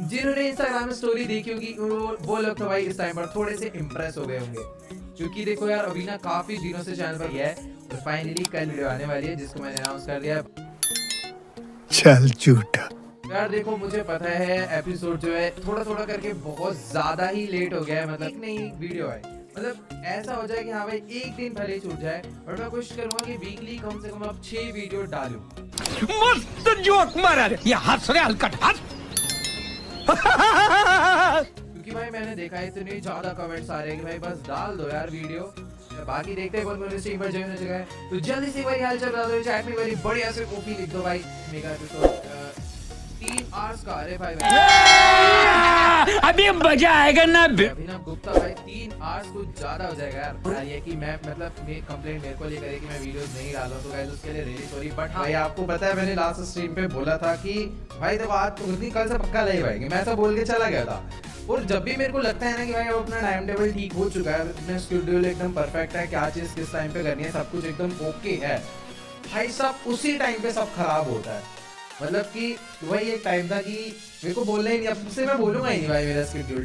जिन्होंने इंस्टाग्राम में स्टोरी देखी होगी वो वो लोग तो भाई इस टाइम पर थोड़े से इम्प्रेस हो गए होंगे। क्योंकि देखो यार अभी ना काफ़ी दिनों से चैनल पर गया है तो फाइनली कल वीडियो आने वाली है जिसको मैंने अनाउंस कर दिया। चल झूठा। यार देखो मुझे पता है एपिसोड जो है थोड़ा थोड़ा करके बहुत ज़्यादा ही लेट हो गया है मतलब नई वीडियो है। मतलब ऐसा हो जाए कि हाँ भाई एक दिन भले ही छूट जाए और मैं कोशिश करूँगा कि वीकली कम से कम अब छह वीडियो डालूं। मस्त जोक मारा रे ये हंस रे हलकट हंस क्योंकि भाई मैंने देखा है, इतने ज़्यादा कमेंट्स आ रहे हैं कि भाई बस डाल दो यार वीडियो बाकी देखते हैं कौन कौन से पर ज्वाइन हो चुका है। तो जल्दी से भाई हाल चल रहा है चैट में भाई बढ़िया से कॉपी लिख दो भाई। मेगा एपिसोड तीन आवर्स का अरे भाई। अभी मज़ा आएगा ना अभिनव गुप्ता भाई तीन आवर्स कुछ ज़्यादा हो जाएगा यार। ये कि मैं मतलब मेरी कंप्लेंट मेरे को लेकर है कि मैं वीडियोस नहीं डाला तो गाइस उसके लिए रियली सॉरी बट भाई आपको पता है मैंने लास्ट स्ट्रीम पे बोला था कि भाई तो बात उस दिन कल से पक्का नहीं भाई मैं ऐसा बोल के चला गया था। और जब भी मेरे को लगता है ना कि भाई अब अपना टाइम टेबल ठीक हो चुका है अपना शेड्यूल एकदम परफेक्ट है क्या चीज़ किस टाइम पे करनी है सब कुछ एकदम ओके है। भाई सब उसी टाइम पे सब खराब होता है। मतलब कि वही एक टाइम था कि मेरे को बोलना ही नहीं, अब से मैं बोलूँगा ही नहीं भाई मेरा शेड्यूल